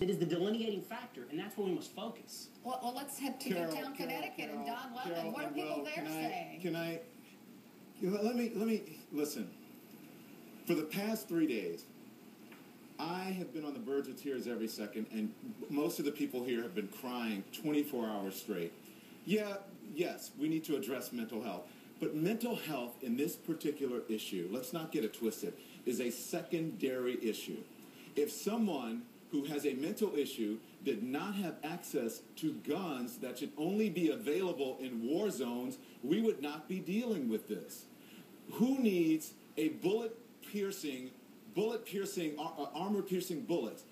It is the delineating factor, and that's where we must focus. Well, well let's head to Carol, Midtown, Carol, Connecticut, and Don Lemon. Carol what are people Will, there can I- Can I, let me, let me, listen. For the past three days, I have been on the verge of tears every second, and most of the people here have been crying 24 hours straight. Yeah, yes, we need to address mental health. But mental health in this particular issue, let's not get it twisted, is a secondary issue. If someone who has a mental issue did not have access to guns that should only be available in war zones, we would not be dealing with this. Who needs a bullet piercing, bullet piercing, ar- uh, armor piercing bullet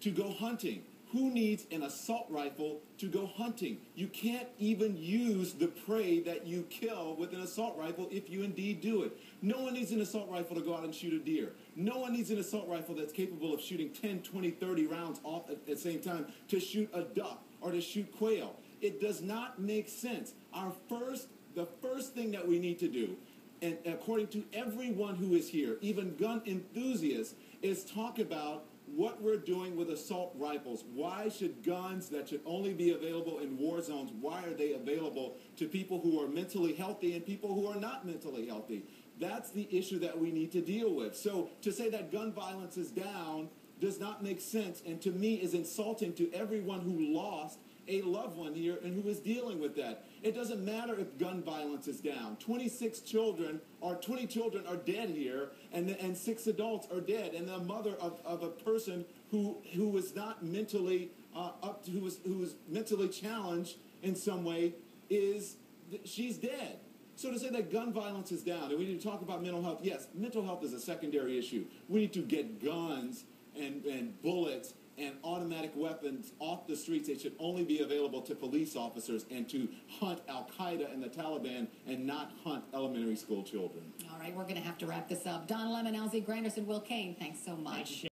to go hunting? Who needs an assault rifle to go hunting? You can't even use the prey that you kill with an assault rifle if you indeed do it. No one needs an assault rifle to go out and shoot a deer. No one needs an assault rifle that's capable of shooting 10, 20, 30 rounds off at the same time to shoot a duck or to shoot quail. It does not make sense. Our first, the first thing that we need to do and according to everyone who is here, even gun enthusiasts, is talk about what we're doing with assault rifles. Why should guns that should only be available in war zones, why are they available to people who are mentally healthy and people who are not mentally healthy? That's the issue that we need to deal with. So to say that gun violence is down does not make sense and to me is insulting to everyone who lost a loved one here and who is dealing with that. It doesn't matter if gun violence is down. 26 children or 20 children are dead here and, and six adults are dead. And the mother of, of a person who, who was not mentally uh, up to, who was, who was mentally challenged in some way is, she's dead. So to say that gun violence is down and we need to talk about mental health, yes, mental health is a secondary issue. We need to get guns and, and bullets and automatic weapons off the streets. They should only be available to police officers and to hunt Al Qaeda and the Taliban and not hunt elementary school children. All right, we're going to have to wrap this up. Don Lemon, LZ Granderson, Will Cain, thanks so much. Thank you,